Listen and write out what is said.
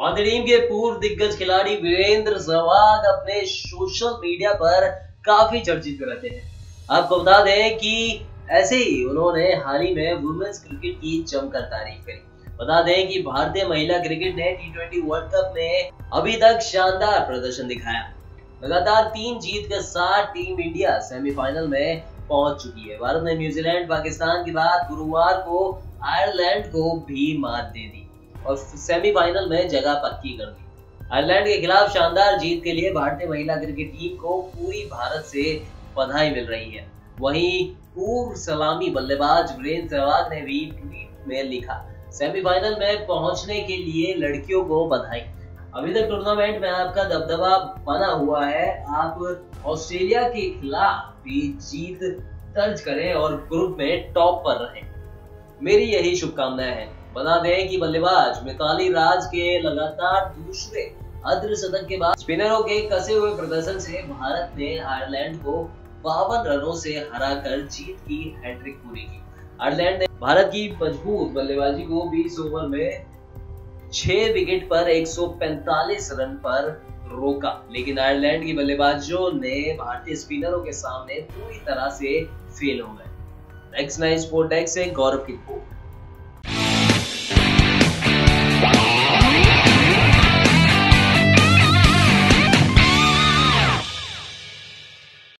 भारतीय टीम के पूर्व दिग्गज खिलाड़ी वीरेंद्र सहवाग अपने सोशल मीडिया पर काफ़ी चर्चित रहते हैं। आपको बता दें कि ऐसे ही उन्होंने हाल ही में वुमेन्स क्रिकेट की जमकर तारीफ़ करी। बता दें कि भारतीय महिला क्रिकेट ने टी वर्ल्ड कप में अभी तक शानदार प्रदर्शन दिखाया। लगातार तीन जीत के साथ टीम इंडिया सेमीफाइनल में पहुँच चुकी है। भारत ने न्यूजीलैंड, पाकिस्तान के बाद गुरुवार को आयरलैंड को भी मात दे दी। और सेमीफाइनल में जगह पक्की कर दी। आयरलैंड के खिलाफ शानदार जीत के लिए भारतीय महिला क्रिकेट टीम को पूरी भारत से बधाई मिल रही है। वहीं पूर्व सलामी बल्लेबाज वीरेंद्र सहवाग ने भी ट्वीट में लिखा सेमीफाइनल में पहुँचने के लिए लड़कियों को बधाई। अभी तक टूर्नामेंट में आपका दबदबा बना हुआ है। आप ऑस्ट्रेलिया के खिलाफ भी जीत दर्ज करें और ग्रुप में टॉप पर रहें। मेरी यही शुभकामनाएँ हैं। बता दें कि बल्लेबाज, मिताली राज के लगातार दूसरे अर्धशतक के बाद स्पिनरों के कसे हुए प्रदर्शन से भारत ने आयरलैंड को बावन रनों से हराकर जीत की हैट्रिक पूरी की। आयरलैंड ने भारत की मज़बूत बल्लेबाजी को 20 ओवर में 6 विकेट पर 145 रन पर रोका। लेकिन आयरलैंड की बल्लेबाजों ने भारतीय स्पिनरों के सामने पूरी तरह से फेल हो गए। नेक्स्ट नाइन स्पोर्ट से गौरव की रिपोर्ट।